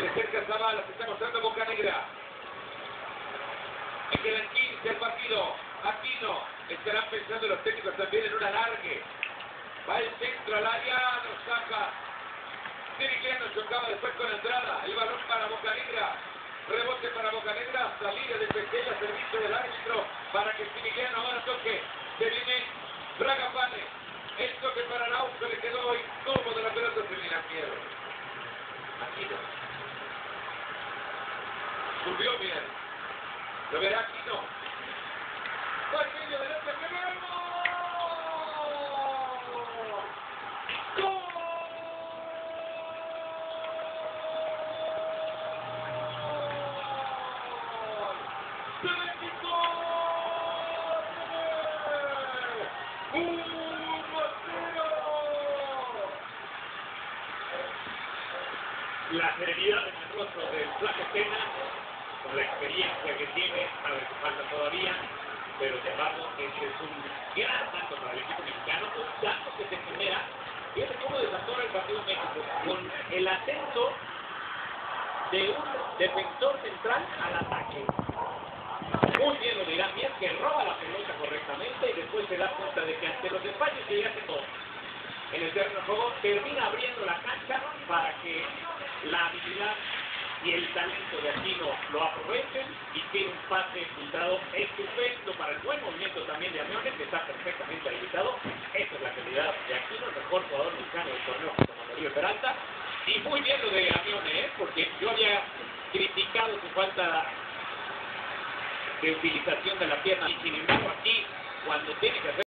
de cerca Zavala, se está mostrando Boca Negra. Me quedan 15 el partido. Aquino, estarán pensando los técnicos también en un alargue. Va el centro al área, lo saca. Sirigliano chocaba después con entrada. El balón para Boca Negra. Rebote para Boca Negra. Salida de Pequeña, servicio del árbitro para que Sirigliano ahora toque. Se viene Braga Pane. El toque para Araujo le quedó incómodo la pelota termina Fierro. Aquino. Subió bien. Lo verá Aquino. Va al medio derecha, que gol. ¡Gol! ¡Atlético! ¡Uno a cero! la serenidad en el rostro del Flaco Tena, con la experiencia que tiene, sabe que falta todavía, pero embargo, ese es un gran tanto para el equipo mexicano, un tanto que se genera, fíjate cómo desató el partido México, con el ascenso de un defensor central al ataque. Muy bien lo dirán bien, que roba la pelota correctamente y después se da cuenta de que ante los espacios que ya haciendo en el terreno de juego, termina abriendo la cancha para que la habilidad y el talento de Aquino lo aprovechen y tiene un pase filtrado estupendo para el buen movimiento también de Amiones, que está perfectamente habilitado. Esa es la calidad de Aquino, el mejor jugador mexicano del torneo junto con Peralta. Y muy bien lo de Amiones, ¿eh? porque yo había criticado su falta de utilización de la pierna y sin embargo aquí, cuando tiene que hacer